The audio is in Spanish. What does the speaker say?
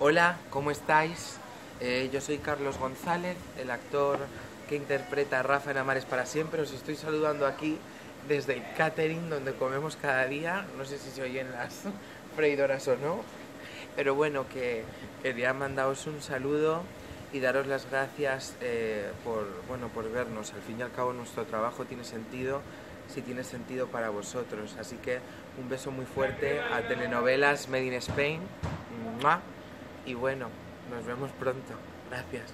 Hola, ¿cómo estáis? Eh, yo soy Carlos González, el actor que interpreta a Rafa en Amares para siempre. Os estoy saludando aquí desde el catering donde comemos cada día. No sé si se oyen las freidoras o no, pero bueno, que quería mandaros un saludo y daros las gracias eh, por, bueno, por vernos. Al fin y al cabo nuestro trabajo tiene sentido si tiene sentido para vosotros. Así que un beso muy fuerte a telenovelas Made in Spain. Y bueno, nos vemos pronto. Gracias.